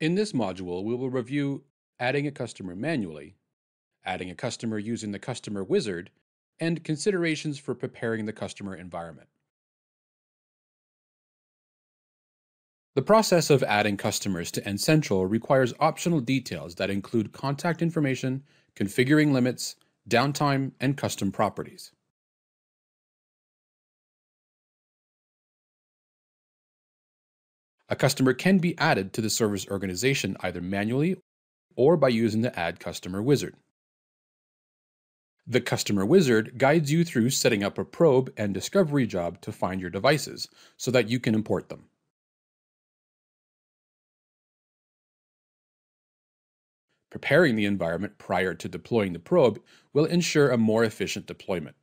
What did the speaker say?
In this module, we will review adding a customer manually, adding a customer using the Customer Wizard, and considerations for preparing the customer environment. The process of adding customers to N-central requires optional details that include contact information, configuring limits, downtime, and custom properties. A customer can be added to the service organization either manually or by using the Add Customer wizard. The Customer Wizard guides you through setting up a probe and discovery job to find your devices so that you can import them. Preparing the environment prior to deploying the probe will ensure a more efficient deployment.